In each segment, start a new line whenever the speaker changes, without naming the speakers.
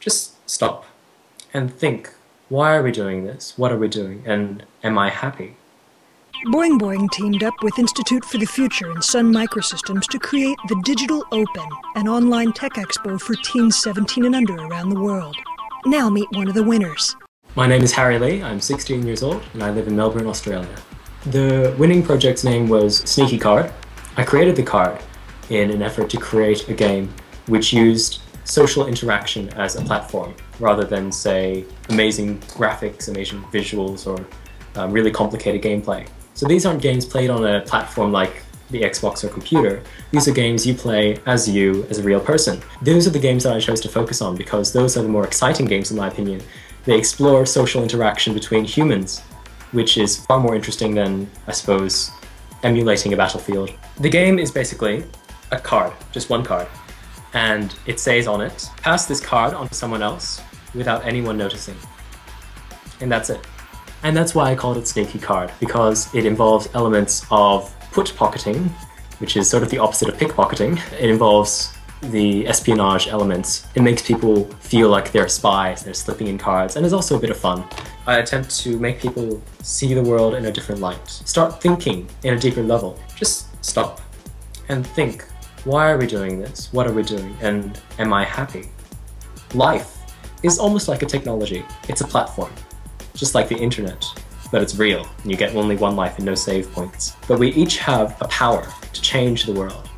just stop and think why are we doing this? What are we doing? And am I happy?
Boing Boing teamed up with Institute for the Future and Sun Microsystems to create the Digital Open, an online tech expo for teens 17 and under around the world. Now meet one of the winners.
My name is Harry Lee, I'm 16 years old, and I live in Melbourne, Australia. The winning project's name was Sneaky Card. I created the card in an effort to create a game which used social interaction as a platform rather than, say, amazing graphics, amazing visuals, or um, really complicated gameplay. So these aren't games played on a platform like the Xbox or computer. These are games you play as you, as a real person. Those are the games that I chose to focus on because those are the more exciting games in my opinion. They explore social interaction between humans, which is far more interesting than, I suppose, emulating a battlefield. The game is basically a card, just one card and it says on it, pass this card on to someone else without anyone noticing. And that's it. And that's why I called it Sneaky Card, because it involves elements of put pocketing, which is sort of the opposite of pickpocketing. It involves the espionage elements. It makes people feel like they're spies, they're slipping in cards, and it's also a bit of fun. I attempt to make people see the world in a different light. Start thinking in a deeper level. Just stop and think why are we doing this? What are we doing? And am I happy? Life is almost like a technology. It's a platform, just like the internet, but it's real. You get only one life and no save points. But we each have a power to change the world.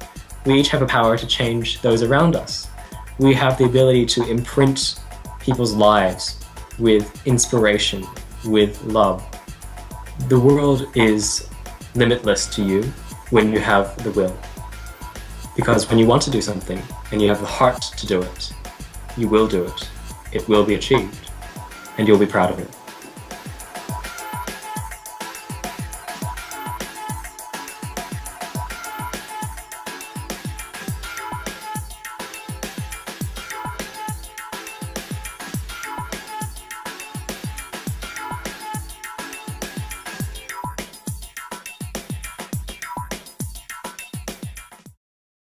We each have a power to change those around us. We have the ability to imprint people's lives with inspiration, with love. The world is limitless to you when you have the will. Because when you want to do something and you have the heart to do it, you will do it. It will be achieved, and you'll be proud of it.